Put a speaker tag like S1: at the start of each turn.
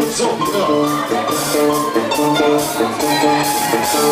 S1: Zombie up.